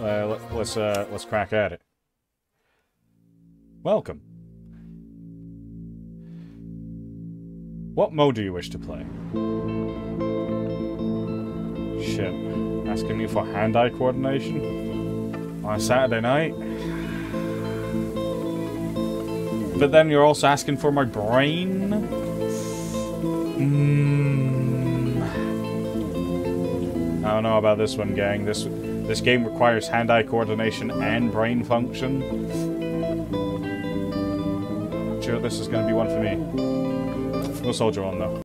Uh, let, let's uh, let's crack at it. Welcome. What mode do you wish to play? Shit. Asking me for hand-eye coordination? On a Saturday night? But then you're also asking for my brain? Mm. I don't know about this one, gang. This this game requires hand-eye coordination and brain function. Sure, this is going to be one for me. We'll soldier on, though.